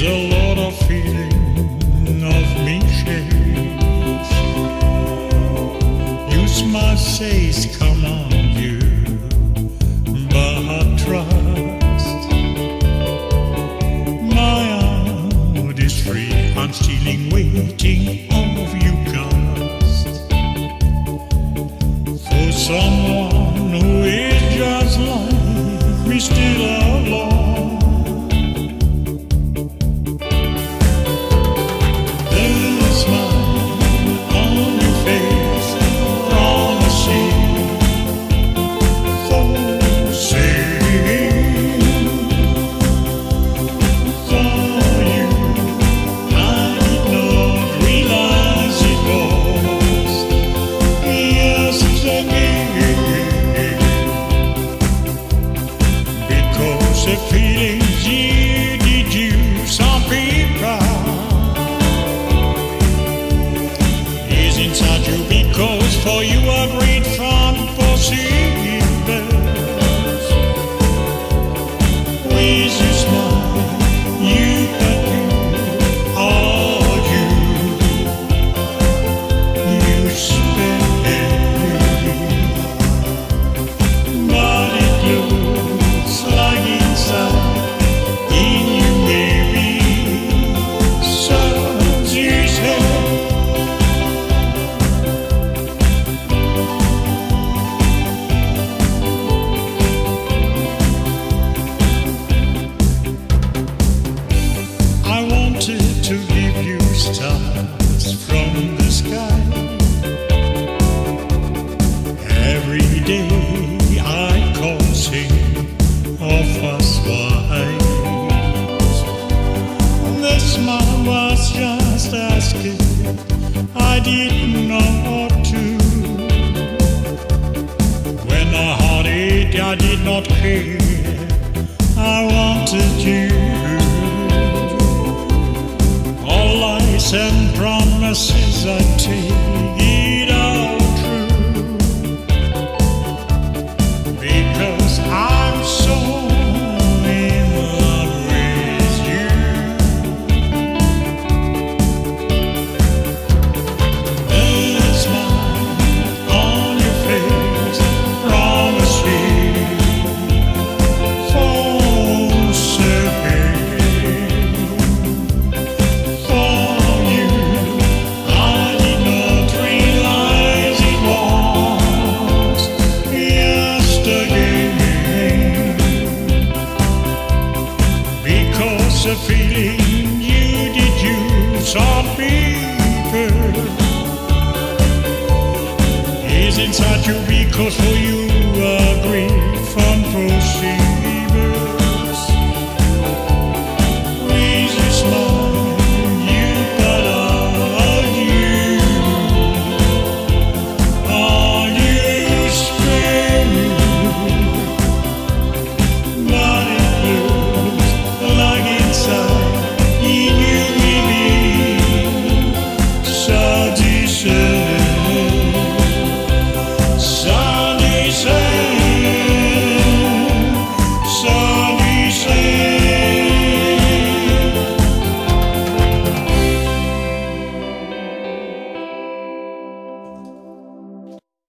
leaves a lot of feeling of me. Use my come on you, but trust my is free. I'm stealing. electron possibile smile was just as. I didn't know what to. When I had it, I did not care. I wanted you. All lies and promises I take. Some people is inside you because for you